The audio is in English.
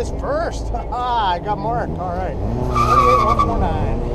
is first. I got Mark. All right.